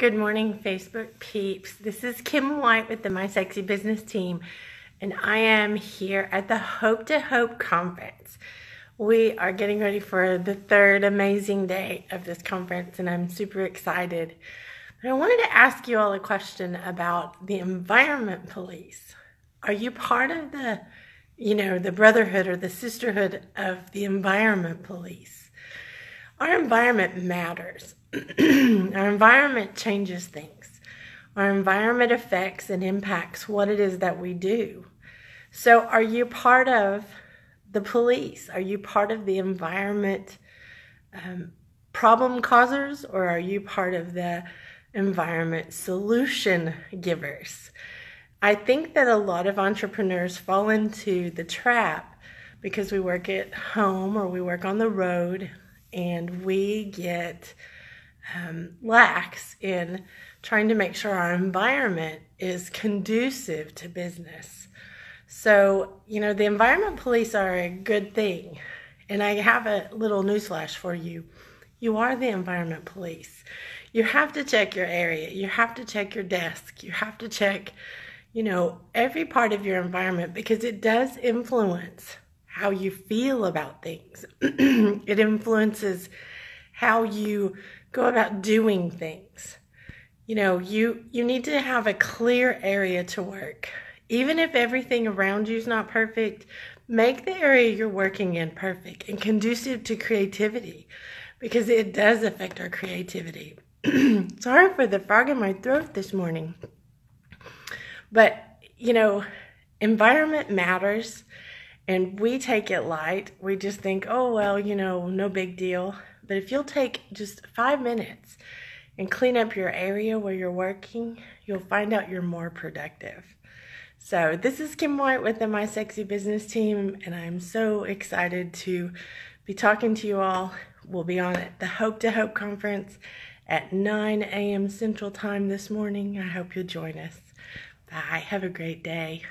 Good morning, Facebook peeps. This is Kim White with the My Sexy Business team, and I am here at the Hope to Hope conference. We are getting ready for the third amazing day of this conference, and I'm super excited. But I wanted to ask you all a question about the environment police. Are you part of the, you know, the brotherhood or the sisterhood of the environment police? Our environment matters. Our environment changes things. Our environment affects and impacts what it is that we do. So, are you part of the police? Are you part of the environment um, problem causers, or are you part of the environment solution givers? I think that a lot of entrepreneurs fall into the trap because we work at home or we work on the road and we get um, lax in trying to make sure our environment is conducive to business. So, you know, the environment police are a good thing. And I have a little newsflash for you. You are the environment police. You have to check your area. You have to check your desk. You have to check, you know, every part of your environment because it does influence how you feel about things. it influences how you go about doing things. You know, you you need to have a clear area to work. Even if everything around you is not perfect, make the area you're working in perfect and conducive to creativity because it does affect our creativity. Sorry for the frog in my throat this morning. But, you know, environment matters and we take it light. We just think, oh, well, you know, no big deal. But if you'll take just five minutes and clean up your area where you're working, you'll find out you're more productive. So, this is Kim White with the My Sexy Business team, and I'm so excited to be talking to you all. We'll be on at the Hope to Hope conference at 9 a.m. Central Time this morning. I hope you'll join us. Bye. Have a great day.